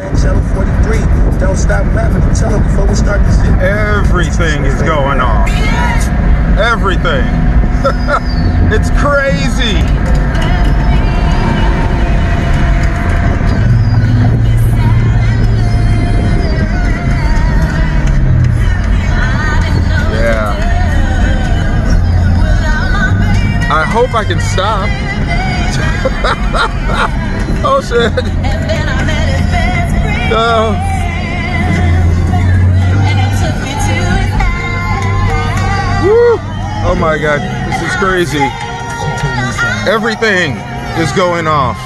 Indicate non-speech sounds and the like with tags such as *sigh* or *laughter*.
Man, Channel 43. Don't stop rapping. Tell them before we start this shit. Everything is going off. Everything. *laughs* it's crazy. Yeah. I hope I can stop. *laughs* oh shit. No. Woo! Oh my god, this is crazy. Everything is going off.